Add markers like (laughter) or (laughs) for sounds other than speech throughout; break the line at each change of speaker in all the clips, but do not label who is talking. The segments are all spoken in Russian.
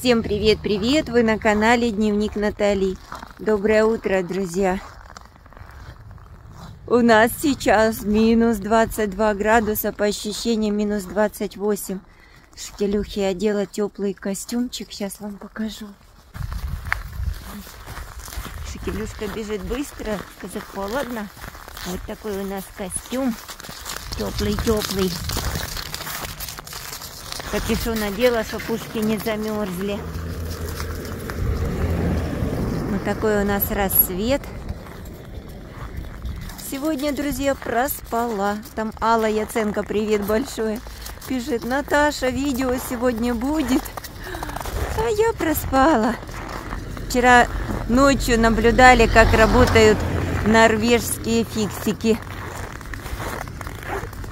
Всем привет-привет! Вы на канале Дневник Натали. Доброе утро, друзья! У нас сейчас минус 22 градуса, по ощущениям минус 28. Шкелюхи одела теплый костюмчик, сейчас вам покажу. Шкелюшка бежит быстро, сказать холодно. Вот такой у нас костюм, теплый-теплый. Капюшон надела, чтобы ушки не замерзли. Вот такой у нас рассвет. Сегодня, друзья, проспала. Там Алла Яценко, привет большое. Пишет, Наташа, видео сегодня будет. А я проспала. Вчера ночью наблюдали, как работают норвежские фиксики.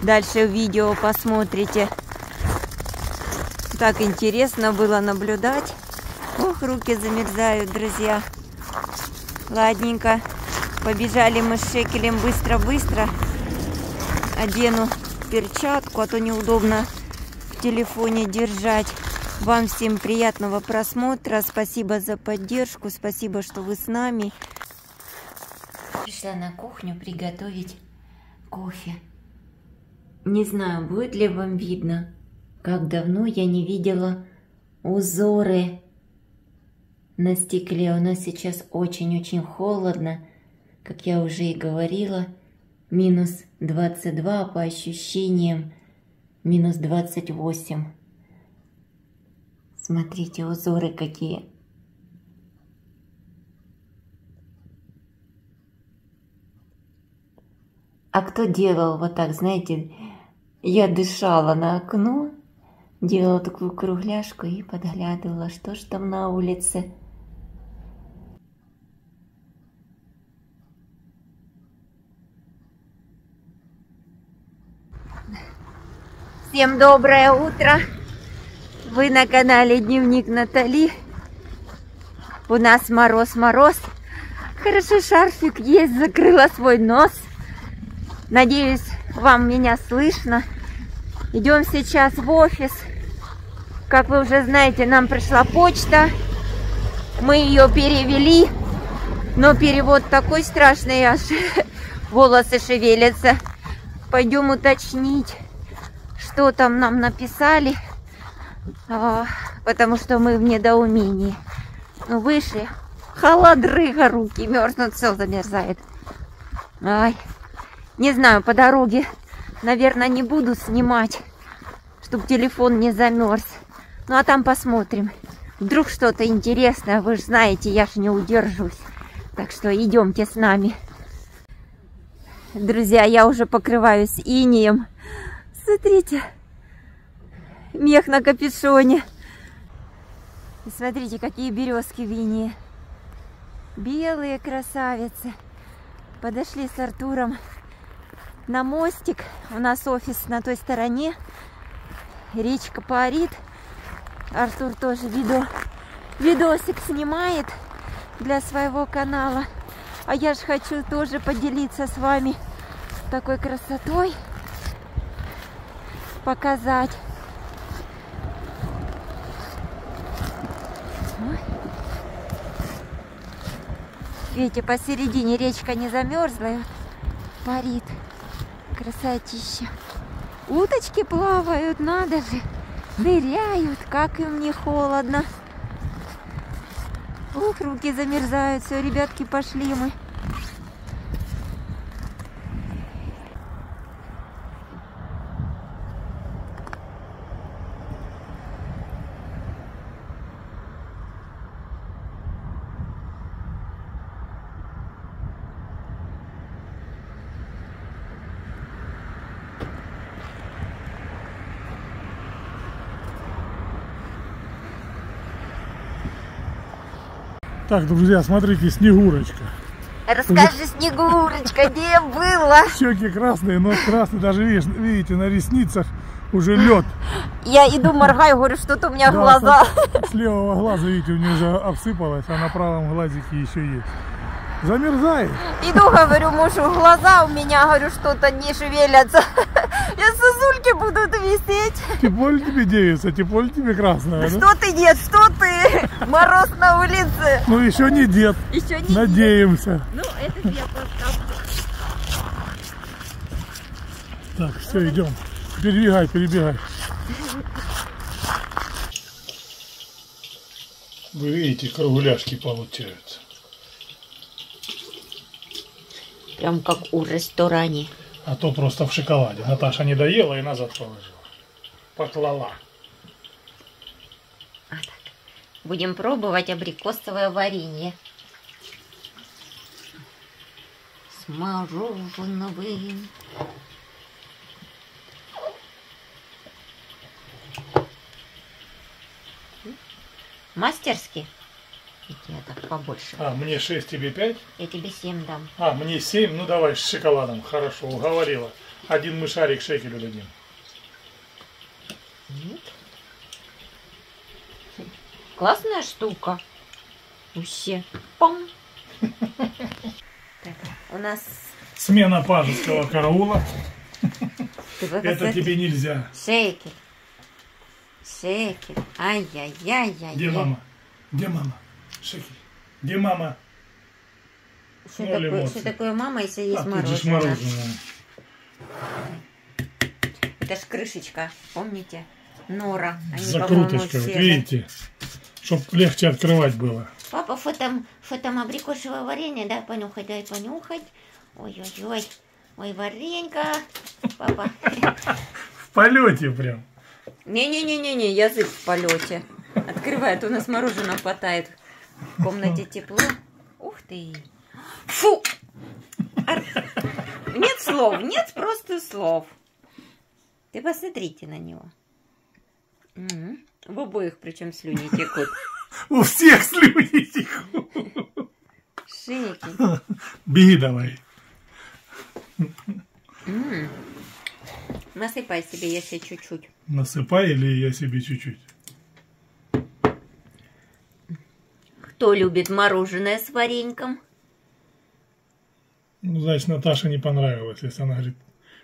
Дальше видео посмотрите. Так интересно было наблюдать. Ох, руки замерзают, друзья. Ладненько. Побежали мы с Шекелем быстро-быстро. Одену перчатку, а то неудобно в телефоне держать. Вам всем приятного просмотра. Спасибо за поддержку. Спасибо, что вы с нами. Пришла на кухню приготовить кофе. Не знаю, будет ли вам видно. Как давно я не видела узоры на стекле. У нас сейчас очень-очень холодно. Как я уже и говорила, минус 22 по ощущениям, минус 28. Смотрите, узоры какие. А кто делал вот так, знаете, я дышала на окно, делала такую кругляшку и подглядывала, что ж там на улице. Всем доброе утро! Вы на канале Дневник Натали. У нас мороз-мороз. Хорошо, шарфик есть, закрыла свой нос. Надеюсь, вам меня слышно. Идем сейчас в офис. Как вы уже знаете, нам пришла почта. Мы ее перевели. Но перевод такой страшный, аж (laughs) волосы шевелятся. Пойдем уточнить, что там нам написали. А, потому что мы в недоумении. Ну, выше. Холодрыга руки мерзнут, все замерзает. Ай, не знаю, по дороге Наверное, не буду снимать, чтобы телефон не замерз. Ну а там посмотрим. Вдруг что-то интересное, вы же знаете, я ж не удержусь. Так что идемте с нами. Друзья, я уже покрываюсь инием. Смотрите, мех на капюшоне. Смотрите, какие березки в инии. Белые красавицы. Подошли с Артуром на мостик. У нас офис на той стороне. Речка парит. Артур тоже видео, видосик снимает для своего канала. А я же хочу тоже поделиться с вами такой красотой. Показать. Видите, посередине речка не замерзла, парит. Красотища. Уточки плавают, надо же. Ныряют, как им не холодно. Ух, руки замерзают. Все, ребятки, пошли мы.
Так, друзья, смотрите, Снегурочка.
Расскажи, Снегурочка, где была? (laughs)
Щеки красные, нос красный, даже видите, на ресницах уже лед.
Я иду, моргаю, говорю, что-то у меня да, глаза.
С левого глаза, видите, у нее уже обсыпалось, а на правом глазике еще есть. Замерзает.
Иду, говорю мужу, глаза у меня, говорю, что-то не шевелятся. (laughs) И сосульки будут висеть.
Тепло тебе девица, тепло тебе красная, да?
Что ты, дед, что ты? Мороз на улице.
Ну еще не дед,
Еще не
надеемся.
Ну, это я поставлю.
Так, все, идем. Перебегай, перебегай. Вы видите, кругляшки получаются.
Прям как у ресторане.
А то просто в шоколаде. Наташа не доела и назад положила. Поклала.
Будем пробовать абрикосовое варенье. С мороженым. Мастерски. Я так побольше.
А, мне 6, тебе 5?
Я тебе 7 дам.
А, мне 7? Ну давай с шоколадом. Хорошо, уговорила. Один мы шарик шекелю дадим.
Нет. Классная штука. Вообще. Пам. (laughs) Так, у нас...
Смена пажеского караула. Это тебе нельзя.
Шекель. Шекель. Ай-яй-яй-яй.
Где мама? Где мама? Шекель. Где мама?
Что такое, что такое мама, если есть
а, тут же ж
мороженое?
мороженое.
Это ж крышечка, помните? Нора. Они, по-моему,
Закруточка, вот видите? Чтоб легче открывать было.
Папа, что там, что там абрикосовое варенье, дай понюхать, дай понюхать. Ой-ой-ой, ой, варенька. Папа. (laughs)
В полете прям.
Не-не-не-не, язык в полете. Открывает, у нас мороженое хватает. В комнате тепло. Ух ты. Фу! Нет слов, нет просто слов. Ты посмотрите на него. М, В обоих причем слюни текут.
У всех слюни текут.
Шейки.
Беги давай.
Насыпай себе, если чуть-чуть.
Насыпай или я себе чуть-чуть.
Кто любит мороженое с вареньком?
Ну, значит, Наташе не понравилось, если она говорит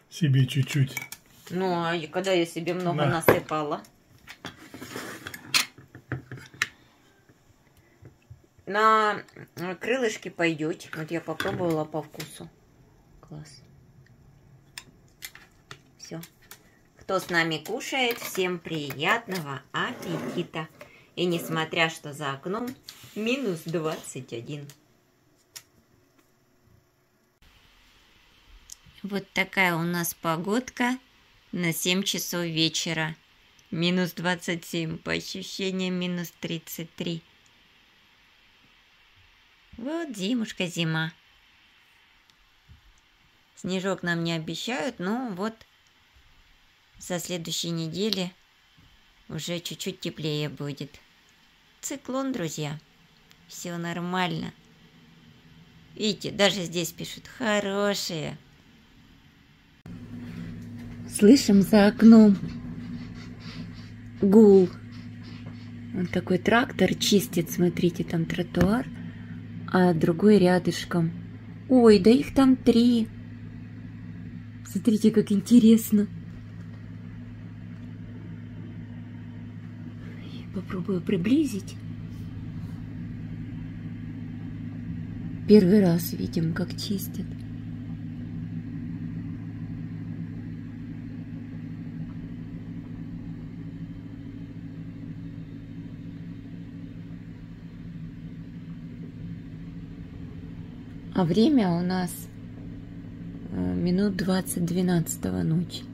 себе чуть-чуть.
Ну, а когда я себе много
Да.
насыпала? На крылышки пойдете. Вот я попробовала по вкусу. Класс. Все. Кто с нами кушает, всем приятного аппетита. И несмотря что за окном минус 21. Вот такая у нас погодка на 7 часов вечера. Минус 27, по ощущениям минус 33. Вот зимушка зима. Снежок нам не обещают, но вот со следующей недели уже чуть-чуть теплее будет. Циклон, друзья. Все нормально. Видите, даже здесь пишут хорошие. Слышим за окном гул. Вот такой трактор чистит, смотрите, там тротуар, а другой рядышком. Ой, да их там три. Смотрите, как интересно. Попробую приблизить. Первый раз видим, как чистят. А время у нас э, минут 20 12 ночи.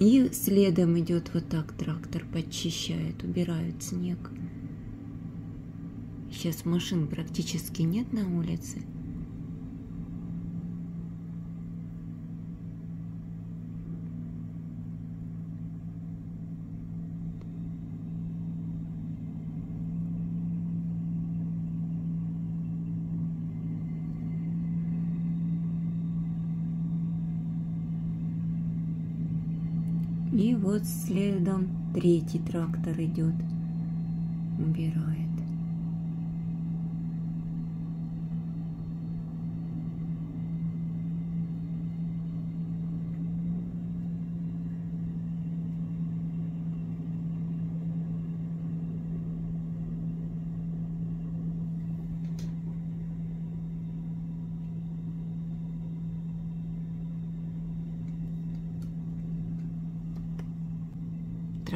И следом идет вот так трактор, подчищает, убирает снег. Сейчас машин практически нет на улице. И вот следом третий трактор идет. Убирает.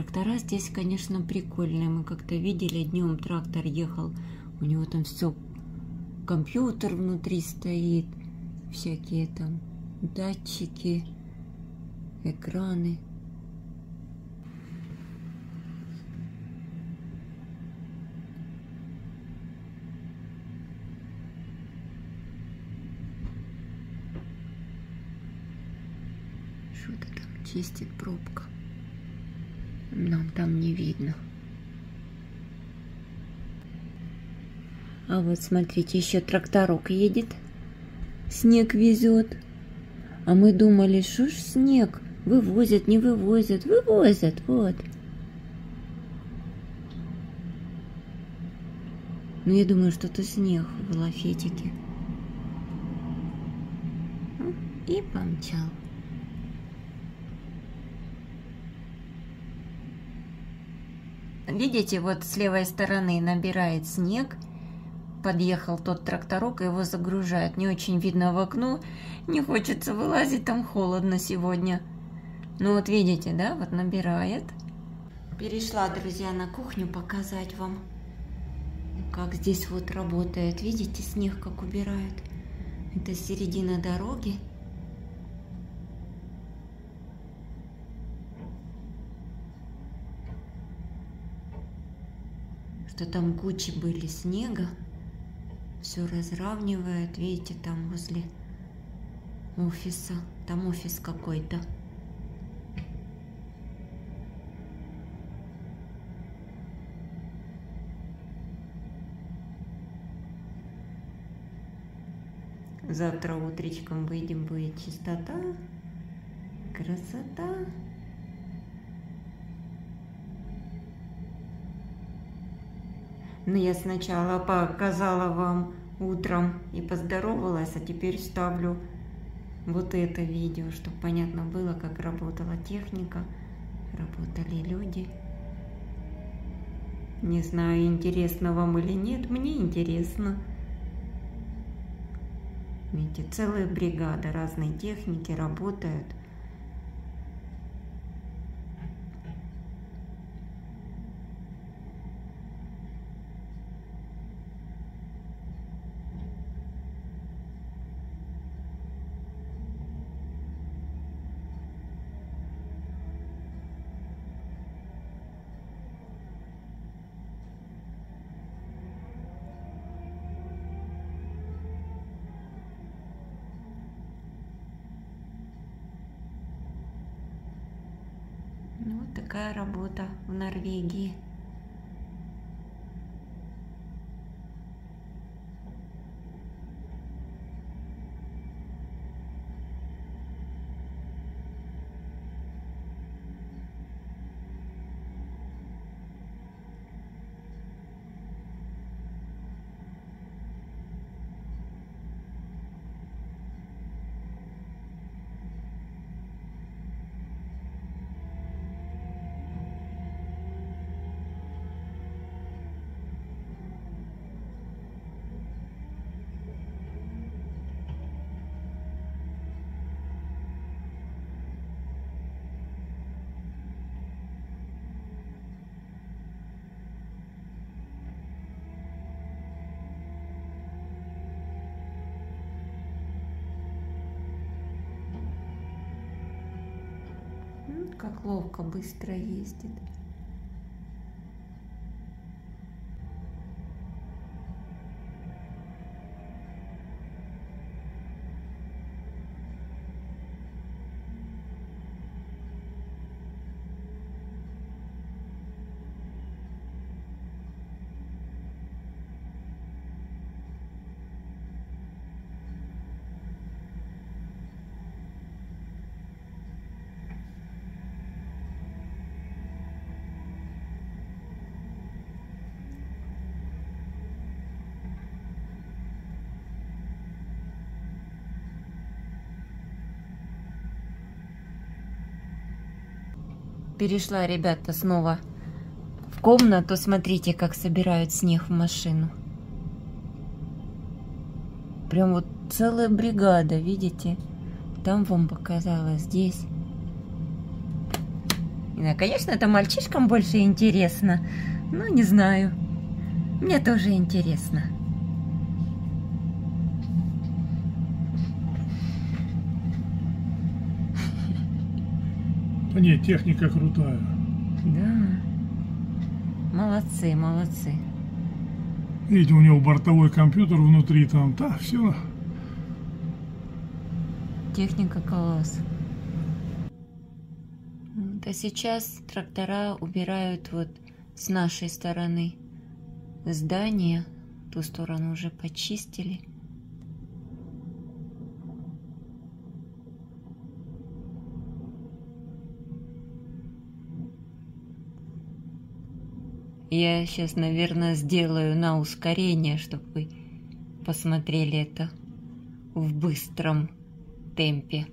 Трактора здесь, конечно, прикольные. Мы как-то видели, днем трактор ехал. У него там все, компьютер внутри стоит, всякие там датчики, экраны. Что-то там чистит пробка. Нам там не видно. А вот смотрите, еще тракторок едет. Снег везет. А мы думали, что ж снег? Вывозят, не вывозят, вывозят, вот. Ну, я думаю, что это снег в лафетике. И помчал. Видите, вот с левой стороны набирает снег. Подъехал тот тракторок, его загружают. Не очень видно в окно. Не хочется вылазить, там холодно сегодня. Ну вот видите, да, вот набирает. Перешла, друзья, на кухню показать вам, как здесь вот работает. Видите, снег как убирают. Это середина дороги. Что там кучи были снега. Все разравнивает, видите, там возле офиса. Там офис какой-то. Завтра утречком выйдем, будет чистота, красота. Но я сначала показала вам утром и поздоровалась, а теперь ставлю вот это видео, чтобы понятно было, как работала техника, работали люди. Не знаю, интересно вам или нет, мне интересно. Видите, целая бригада разной техники работают – такая работа в Норвегии. Как ловко, быстро ездит. Перешла, ребята, снова в комнату. Смотрите, как собирают снег в машину. Прям вот целая бригада, видите? Там вам показала, здесь. И, конечно, это мальчишкам больше интересно. Ну, не знаю. Мне тоже интересно.
Да нет, техника крутая.
Да. Молодцы, молодцы.
Видите, у него бортовой компьютер внутри там, да, все.
Техника класс. Вот, а сейчас трактора убирают вот с нашей стороны здание. Ту сторону уже почистили. Я сейчас, наверное, сделаю на ускорение, чтобы вы посмотрели это в быстром темпе.